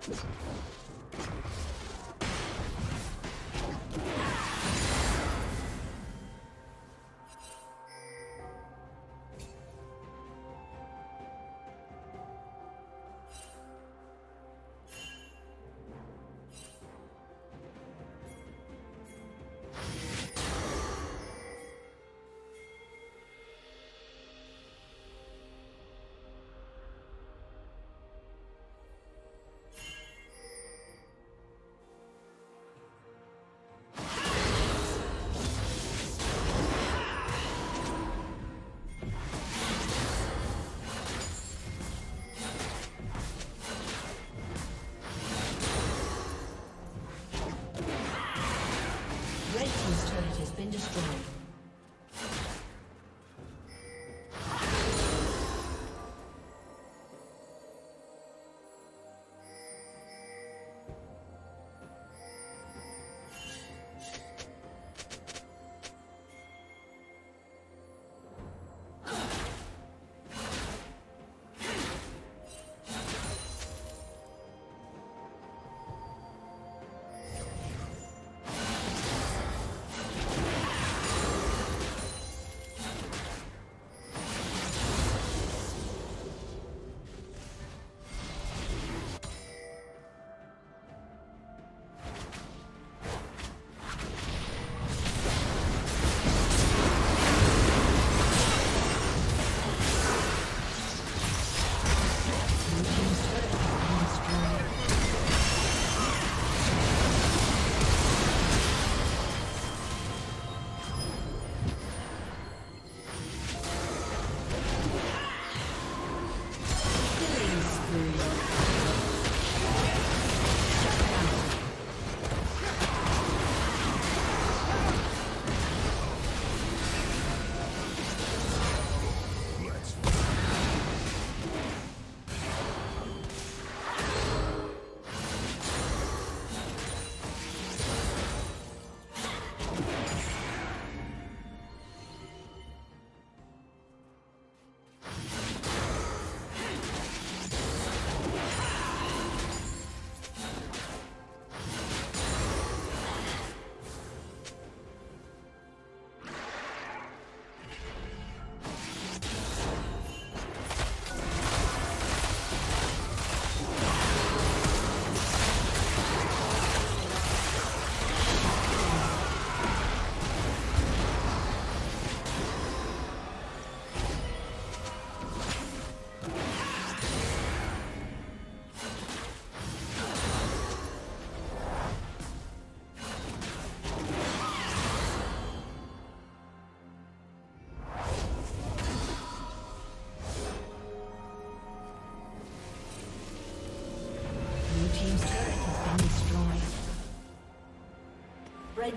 destroyed. Red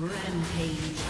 Rampage.